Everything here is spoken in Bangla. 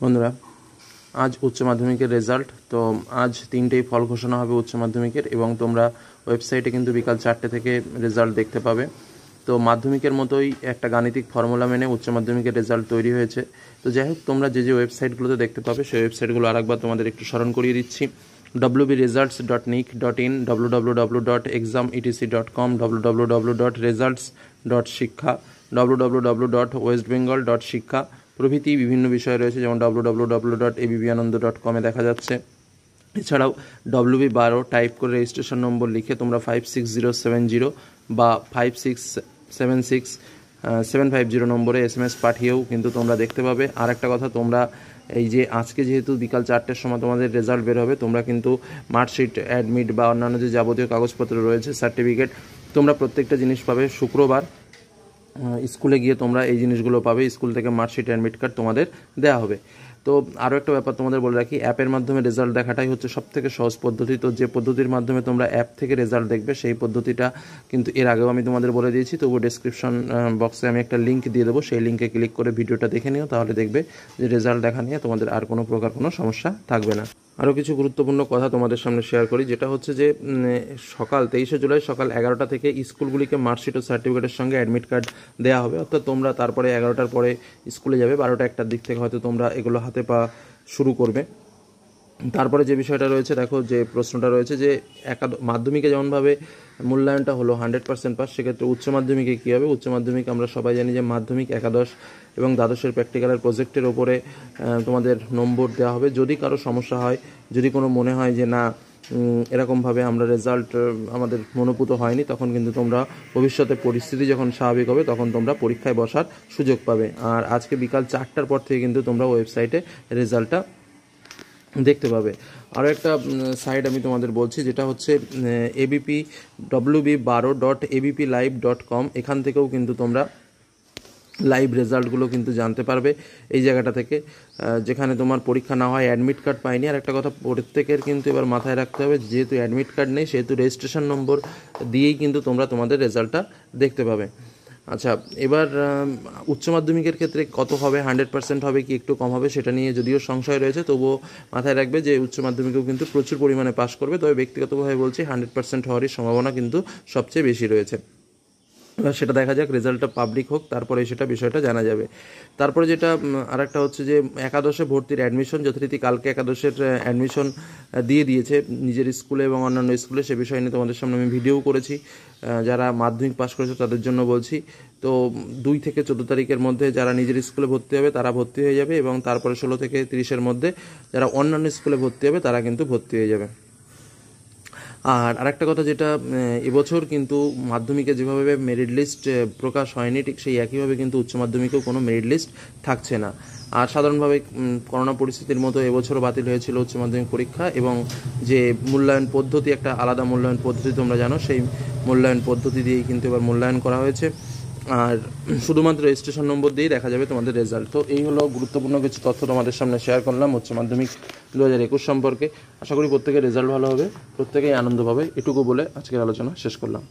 বন্ধুরা, আজ উচ্চ মাধ্যমিকের রেজাল্ট তো আজ তিনটেই ফল ঘোষণা হবে উচ্চ মাধ্যমিকের এবং তোমরা ওয়েবসাইটে কিন্তু বিকাল চারটে থেকে রেজাল্ট দেখতে পাবে। তো মাধ্যমিকের মতোই একটা গাণিতিক ফর্মুলা মেনে উচ্চ মাধ্যমিকের রেজাল্ট তৈরি হয়েছে। তো যাই হোক, তোমরা যে যে ওয়েবসাইটগুলোতে দেখতে পাবে, সেই ওয়েবসাইটগুলো আরেকবার তোমাদের একটু স্মরণ করিয়ে দিচ্ছি। W B results dot nic dot in W W W dot exam ETC dot com W W W dot results dot Shiksha W W W dot West Bengal dot Shiksha প্রভৃতি বিভিন্ন বিষয় রয়েছে, যেমন W W W dot ABB Ananda dot কমে দেখা যাচ্ছে। এছাড়াও ডব্লিউবি বারো টাইপ করে রেজিস্ট্রেশন নম্বর লিখে তোমরা five six zero seven zero বা five six seven six seven five zero নম্বরে এস এম এস পাঠিয়েও কিন্তু তোমরা দেখতে পাবে। আর একটা কথা, তোমরা এই যে আজকে যেহেতু বিকাল চারটের সময় তোমাদের রেজাল্ট বের হবে, তোমরা কিন্তু মার্কশিট অ্যাডমিট বা অন্যান্য যে যাবতীয় কাগজপত্র রয়েছে সার্টিফিকেট তোমরা প্রত্যেকটা জিনিস পাবে শুক্রবার। স্কুলে গিয়ে তোমরা এই জিনিসগুলো পাবে। স্কুল থেকে মার্কশিট, অ্যাডমিট কার্ড তোমাদের দেওয়া হবে। তো আরও একটা ব্যাপার তোমাদের বলে রাখি, অ্যাপের মাধ্যমে রেজাল্ট দেখাটাই হচ্ছে সব থেকে সহজ পদ্ধতি। তো যে পদ্ধতির মাধ্যমে তোমরা অ্যাপ থেকে রেজাল্ট দেখবে, সেই পদ্ধতিটা কিন্তু এর আগেও আমি তোমাদের বলে দিয়েছি। তবু ডিসক্রিপশন বক্সে আমি একটা লিঙ্ক দিয়ে দেবো। সেই লিঙ্কে ক্লিক করে ভিডিওটা দেখে নিও, তাহলে দেখবে যে রেজাল্ট দেখা নিয়ে তোমাদের আর কোনো প্রকার কোনো সমস্যা থাকবে না। আরও কিছু গুরুত্বপূর্ণ কথা তোমাদের সামনে শেয়ার করি, যেটা হচ্ছে যে সকাল তেইশে জুলাই সকাল এগারোটা থেকে স্কুলগুলিকে মার্কশিট ও সার্টিফিকেটের সঙ্গে অ্যাডমিট কার্ড দেওয়া হবে। অর্থাৎ তোমরা তারপরে এগারোটার পরে স্কুলে যাবে, বারোটা একটার দিক থেকে হয়তো তোমরা এগুলো হাতে পা শুরু করবে। তারপরে যে বিষয়টা রয়েছে, দেখো যে প্রশ্নটা রয়েছে যে একাদ মাধ্যমিকে যেমনভাবে মূল্যায়নটা হলো হান্ড্রেড পার্সেন্ট পাস সেক্ষেত্রে উচ্চ মাধ্যমিকে কী হবে? উচ্চ মাধ্যমিক আমরা সবাই জানি যে মাধ্যমিক, একাদশ এবং দ্বাদশের প্র্যাকটিক্যালের প্রজেক্টের ওপরে তোমাদের নম্বর দেওয়া হবে। যদি কারও সমস্যা হয়, যদি কোনো মনে হয় যে না এরকমভাবে আমরা রেজাল্ট আমাদের মনোপুত হয়নি, তখন কিন্তু তোমরা ভবিষ্যতে পরিস্থিতি যখন স্বাভাবিক হবে, তখন তোমরা পরীক্ষায় বসার সুযোগ পাবে। আর আজকে বিকাল চারটার পর থেকে কিন্তু তোমরা ওয়েবসাইটে রেজাল্টটা দেখতে পাবে। আরও একটা সাইট আমি তোমাদের বলছি, যেটা হচ্ছে এবিপি ডব্লিউবি বারো dot ABP live dot com এখান থেকেও কিন্তু তোমরা লাইভ রেজাল্টগুলো কিন্তু জানতে পারবে এই জায়গাটা থেকে। যেখানে তোমার পরীক্ষা না হয় অ্যাডমিট কার্ড পাইনি। আর একটা কথা, প্রত্যেকের কিন্তু এবার মাথায় রাখতে হবে, যেহেতু অ্যাডমিট কার্ড নেই, সেহেতু রেজিস্ট্রেশন নম্বর দিয়েই কিন্তু তোমরা তোমাদের রেজাল্টটা দেখতে পাবে। আচ্ছা এবার উচ্চ মাধ্যমিকের ক্ষেত্রে কত হবে? হান্ড্রেড পার্সেন্ট হবে কি একটু কম হবে? সেটা নিয়ে যদিও সংশয় রয়েছে, তবুও মাথায় রাখবে যে উচ্চ মাধ্যমিকেও কিন্তু প্রচুর পরিমাণে পাশ করবে। তবে ব্যক্তিগতভাবে বলছি হান্ড্রেড পার্সেন্ট হওয়ারই সম্ভাবনা কিন্তু সবচেয়ে বেশি রয়েছে। সেটা দেখা যাক, রেজাল্টটা পাবলিক হোক, তারপরে সেটা বিষয়টা জানা যাবে। তারপরে যেটা আরেকটা হচ্ছে যে, একাদশে ভর্তির অ্যাডমিশন যথারীতি কালকে একাদশের অ্যাডমিশন দিয়ে দিয়েছে নিজের স্কুলে এবং অন্যান্য স্কুলে, সে বিষয় নিয়ে তোমাদের সামনে আমি ভিডিও করেছি। যারা মাধ্যমিক পাশ করেছে, তাদের জন্য বলছি। তো, দুই থেকে চোদ্দ তারিখের মধ্যে যারা নিজের স্কুলে ভর্তি হবে, তারা ভর্তি হয়ে যাবে এবং তারপরে ষোলো থেকে তিরিশের মধ্যে যারা অন্যান্য স্কুলে ভর্তি হবে, তারা কিন্তু ভর্তি হয়ে যাবে। আর আরেকটা কথা যেটা এবছর কিন্তু মাধ্যমিকে যেভাবে মেরিট লিস্ট প্রকাশ হয়নি, ঠিক সেই একইভাবে কিন্তু উচ্চ মাধ্যমিকেও কোনো মেরিট লিস্ট থাকছে না। আর সাধারণভাবে করোনা পরিস্থিতির মতো এবছরও বাতিল হয়েছিল উচ্চ মাধ্যমিক পরীক্ষা এবং যে মূল্যায়ন পদ্ধতি, একটা আলাদা মূল্যায়ন পদ্ধতি তোমরা জানো, সেই মূল্যায়ন পদ্ধতি দিয়েই কিন্তু এবার মূল্যায়ন করা হয়েছে। আর শুধুমাত্র রেজিস্ট্রেশন নম্বর দিয়েই দেখা যাবে তোমাদের রেজাল্ট তো এই হলো গুরুত্বপূর্ণ কিছু তথ্য তোমাদের সামনে শেয়ার করলাম উচ্চ মাধ্যমিক দু হাজার একুশ সম্পর্কে। আশা করি প্রত্যেকের রেজাল্ট ভালো হবে, প্রত্যেকেই আনন্দ পাবে, এটুকু বলে আজকের আলোচনা শেষ করলাম।